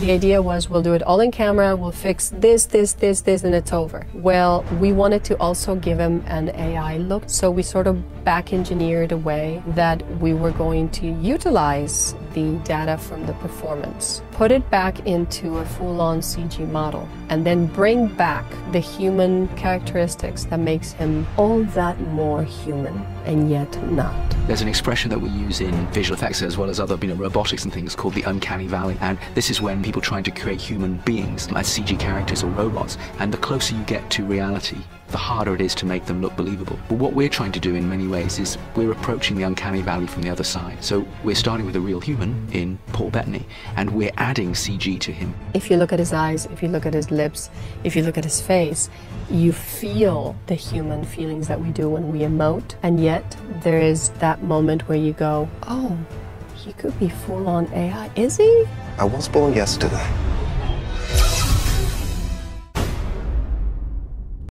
The idea was we'll do it all in camera, we'll fix this, this, this, this, and it's over. Well, we wanted to also give him an AI look, so we sort of back engineered a way that we were going to utilize the data from the performance, put it back into a full on CG model, and then bring back the human characteristics that makes him all that more human and yet not. There's an expression that we use in visual effects as well as other you know, robotics and things called the uncanny valley. And this is when people trying to create human beings as CG characters or robots. And the closer you get to reality, the harder it is to make them look believable. But what we're trying to do in many ways is we're approaching the uncanny valley from the other side. So we're starting with a real human in Paul Bettany, and we're adding CG to him. If you look at his eyes, if you look at his lips, if you look at his face, you feel the human feelings that we do when we emote, and yet there is that moment where you go, oh, he could be full on AI. Is he? I was born yesterday.